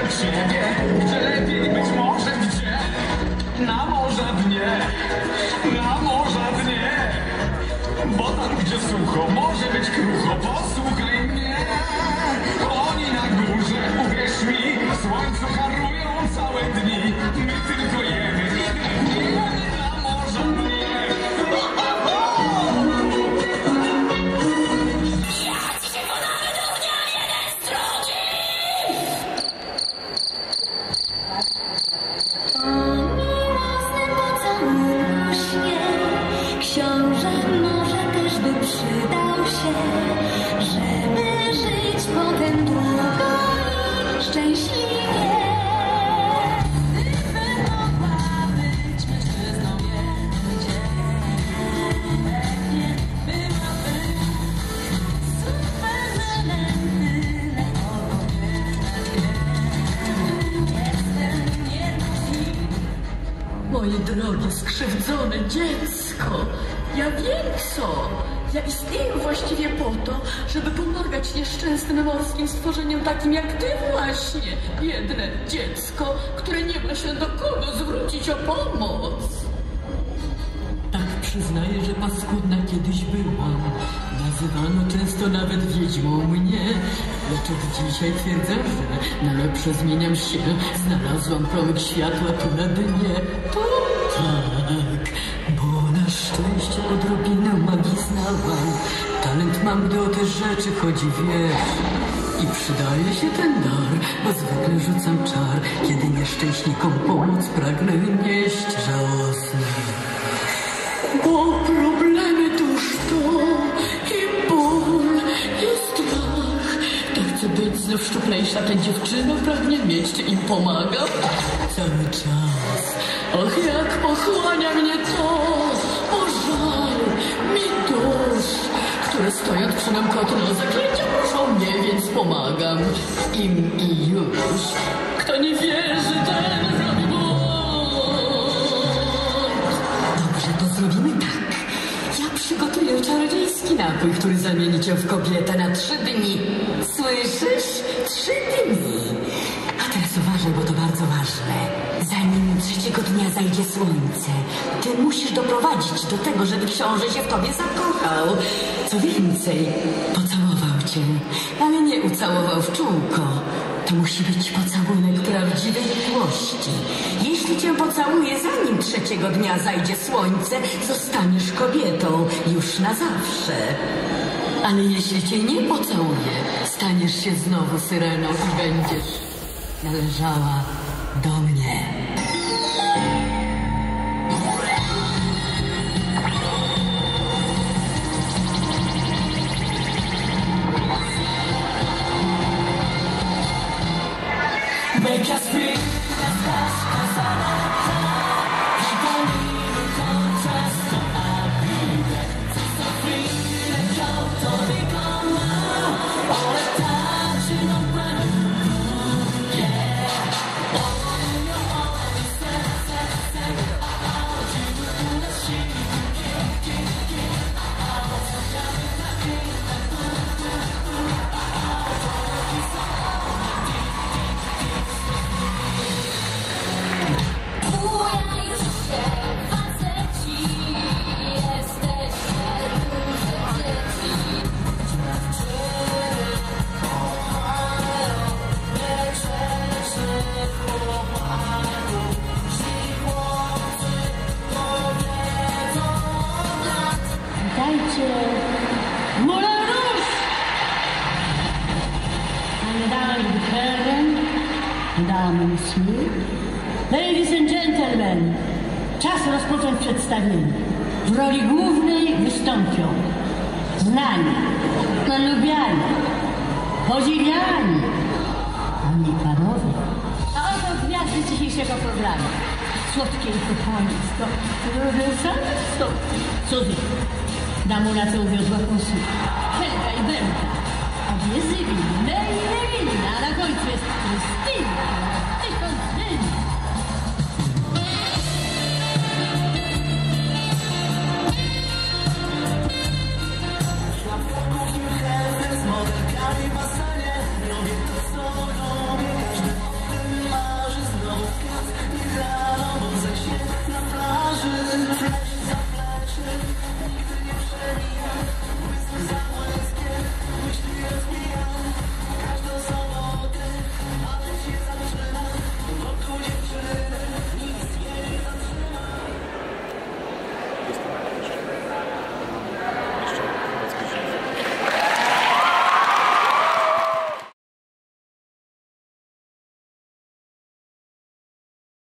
proszę ciebie, gdzie lepiej się, żeby żyć potem długo i szczęśliwie. Moje drogie, skrzywdzone dziecko, ja wiem co. Ja istnieję właściwie po to, żeby pomagać nieszczęsnym morskim stworzeniom takim jak ty właśnie, biedne dziecko, które nie ma się do kogo zwrócić o pomoc. Tak przyznaję, że paskudna kiedyś byłam. Nazywano często nawet wiedźmą mnie. Lecz od dzisiaj twierdzę, że na lepsze zmieniam się. Znalazłam promyk światła tu na dnie. To tak, szczęście odrobinę magii znałam. Talent mam, gdy o te rzeczy chodzi, wiesz. I przydaje się ten dar, bo zwykle rzucam czar, kiedy nieszczęśnikom pomoc pragnę nieść żałosny. Bo problemy tuż to i ból, i strach. Tak chcę być znów szczuplejsza, tę dziewczynę pragnie mieć, czy im pomagam? Cały czas. Och, jak pochłania mnie to, o żal mi dusz, które stojąc przy nam kotu na zaklęcia proszą mnie, więc pomagam im i już. Kto nie wierzy, ten robi błąd. Dobrze, to zrobimy tak. Ja przygotuję czarodziejski napój, który zamieni cię w kobietę na trzy dni. Słyszysz? Trzy dni. Bo to bardzo ważne. Zanim trzeciego dnia zajdzie słońce, ty musisz doprowadzić do tego, żeby książę się w tobie zakochał. Co więcej, pocałował cię, ale nie ucałował w czółko. To musi być pocałunek prawdziwej miłości. Jeśli cię pocałuje, zanim trzeciego dnia zajdzie słońce, zostaniesz kobietą już na zawsze. Ale jeśli cię nie pocałuje, staniesz się znowu syreną i będziesz należała do mnie. Make us free. Meine Damen und Herren, Ladies and Gentlemen, czas rozpocząć przedstawienie. W roli głównej wystąpią znani, lubiani, podziwiani, panie i panowie. A oto gwiazdy dzisiejszego programu. Słodkie i kochane, sto, same sto, cudy. Damu na co uwiozła konsuła.